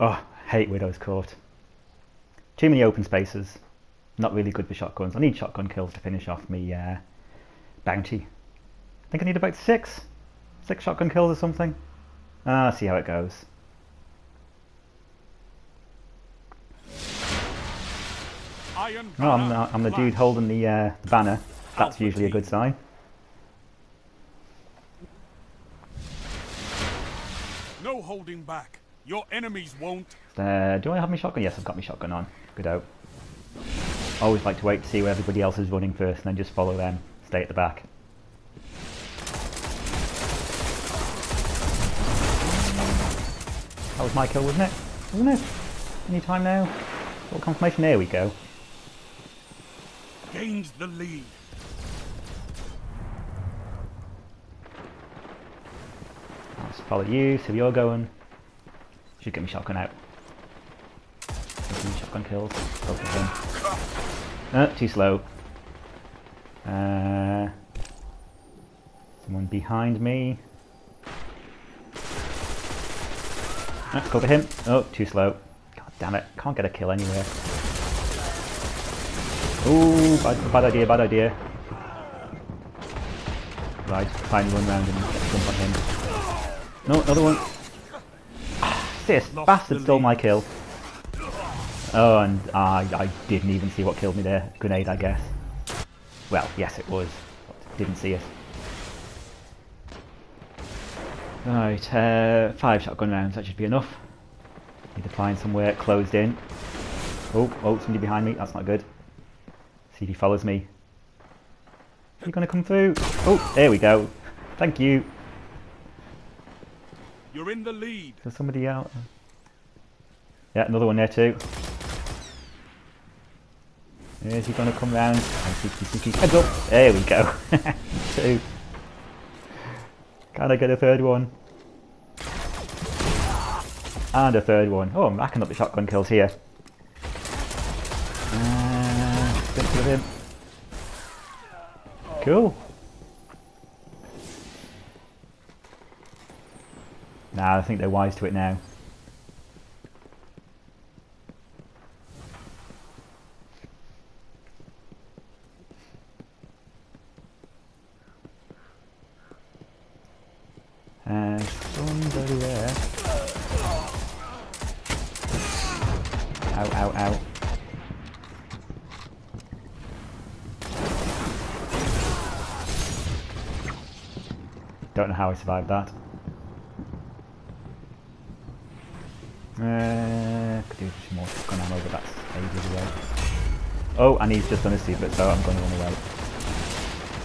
Oh, hate Widow's Court. Too many open spaces. Not really good for shotguns. I need shotgun kills to finish off me uh, bounty. I think I need about six. Six shotgun kills or something. Ah, see how it goes. Oh, I'm, the- I'm the dude holding the, uh, the banner. That's usually a good sign. No holding back. Your enemies won't. Uh, do I have my shotgun? Yes, I've got my shotgun on. Good out. Always like to wait to see where everybody else is running first and then just follow them. Stay at the back. That was my kill, wasn't it? Wasn't it? Any time now? Full confirmation. There we go. Gains the lead. Just follow you, see where you're going. Should get me shotgun out. Shotgun kills. For him. Uh, too slow. Uh, someone behind me. Uh, go for him. Oh, too slow. God damn it. Can't get a kill anywhere. Ooh, bad, bad idea, bad idea. Right, finally one round and jump on him. No, another one. Lost bastard stole my kill. Oh, and I, I didn't even see what killed me there. Grenade, I guess. Well, yes, it was. But didn't see it. Right, uh, five shotgun rounds. That should be enough. Need to find somewhere closed in. Oh, oh, somebody behind me. That's not good. See if he follows me. Are you going to come through? Oh, there we go. Thank you. You're in the lead. There's somebody out. Yeah, another one there too. Is he going to come round? Heads up! There we go. Two. Can I get a third one? And a third one. Oh, I'm racking up the shotgun kills here. Uh, him. Cool. I think they're wise to it now. Uh, somebody there. Ow, ow, ow. Don't know how I survived that. Uh, could do some more shotgun ammo, but that's ages away. Oh, and he's just done his secret, so I'm going to run away.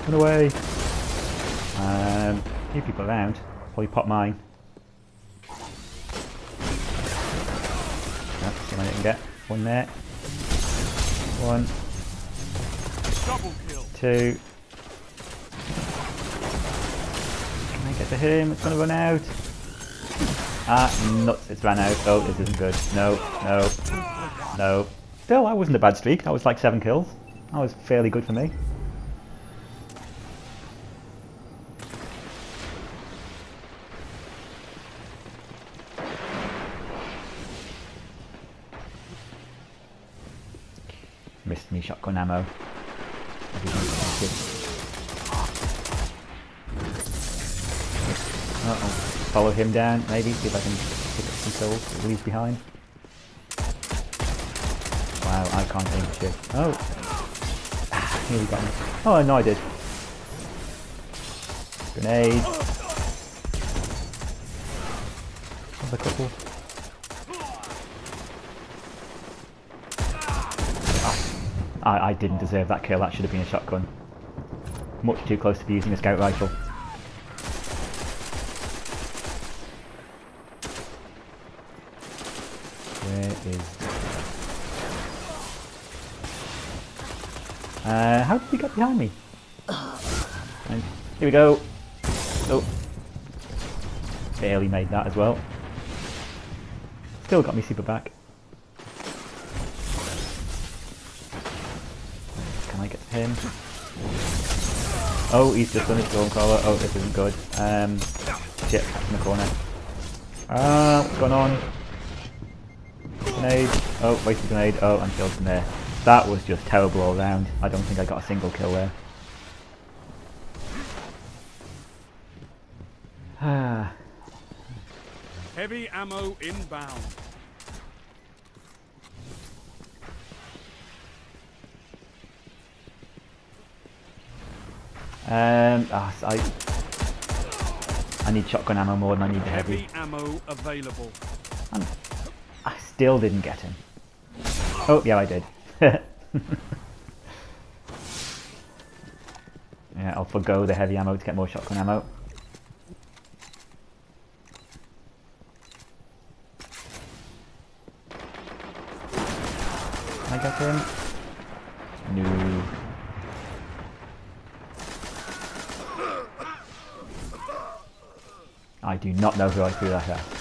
Run away! Um, few people around. Probably pop mine. Yep, see what I can get. One there. One, Double kill. two. Can I get to him? It's going to run out. Ah, nuts, it's ran out. Oh, this isn't good. No, no, no. Still, that wasn't a bad streak. That was like seven kills. That was fairly good for me. Missed me shotgun ammo. Uh-oh. Follow him down, maybe, see if I can pick up some kills that he leaves behind. Wow, I can't aim shit. Oh! Ah, Nearly got me. Oh, no, I did. Grenade. Another couple. I, I didn't deserve that kill, that should have been a shotgun. Much too close to be using a scout rifle. Where is... Uh, how did he get behind me? And here we go. Oh. Barely made that as well. Still got me super back. Can I get to him? Oh, he's just done his Stormcaller. Oh, this isn't good. Um, shit, in the corner. Ah, what's going on? Grenade. Oh, wasted grenade. Oh, and killed from there. That was just terrible all round. I don't think I got a single kill there. Ah. Heavy ammo inbound. Um, ah, I, I need shotgun ammo more than I need the heavy. Heavy ammo available. And I still didn't get him. Oh, yeah, I did. yeah, I'll forgo the heavy ammo to get more shotgun ammo. I get him? No. I do not know who I threw that at.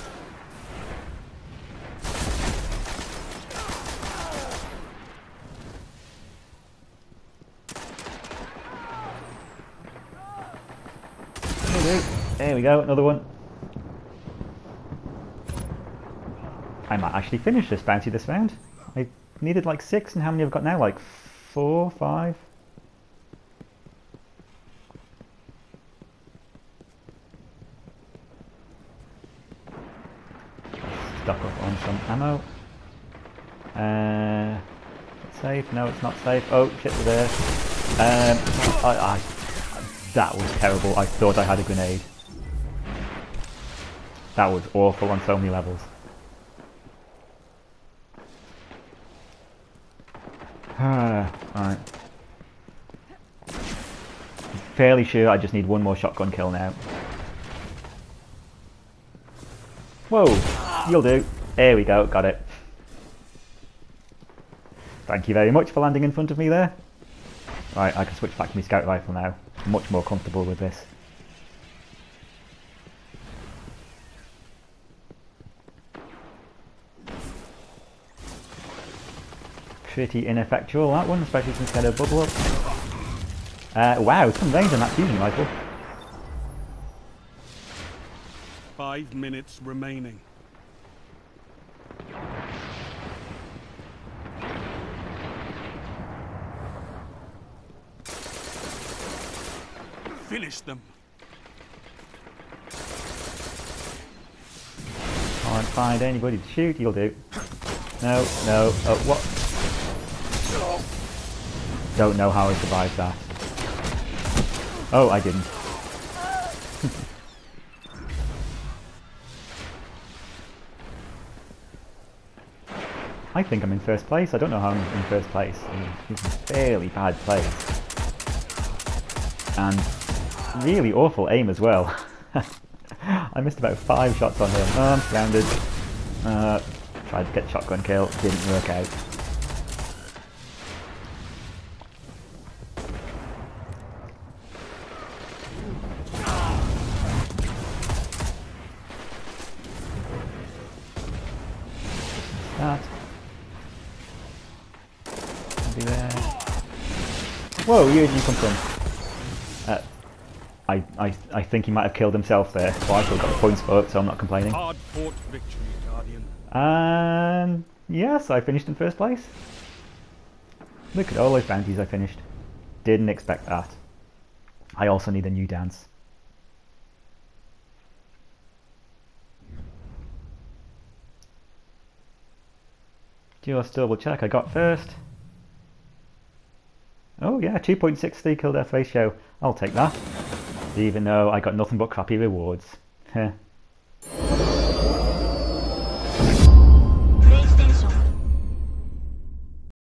There we go. Another one. I might actually finish this bounty this round. I needed like six, and how many have I got now? Like four, five? Stock up on some ammo. Uh, safe? No, it's not safe. Oh, shit, they're there. Um, I, I, that was terrible. I thought I had a grenade. That was awful on so many levels. Alright. Fairly sure I just need one more shotgun kill now. Whoa! You'll do. There we go, got it. Thank you very much for landing in front of me there. Right, I can switch back to my scout rifle now. Much more comfortable with this. Pretty ineffectual that one, especially since had a bubble up. Uh, wow, some range on that fusion rifle. Five minutes remaining. Finish them. Can't find anybody to shoot, you'll do. No, no, oh, what? Don't know how I survived that. Oh, I didn't. I think I'm in first place. I don't know how I'm in first place. It's a fairly bad place. And really awful aim as well. I missed about five shots on him. I'm surrounded. Uh, tried to get shotgun kill, didn't work out. Where did you come from? I, I, I think he might have killed himself there. Well, I still got the points for it, so I'm not complaining. Hard fought victory, Guardian. And yes, I finished in first place. Look at all those bounties I finished. Didn't expect that. I also need a new dance. Just double check, I got first. Oh yeah, 2.63 kill death ratio. I'll take that. Even though I got nothing but crappy rewards.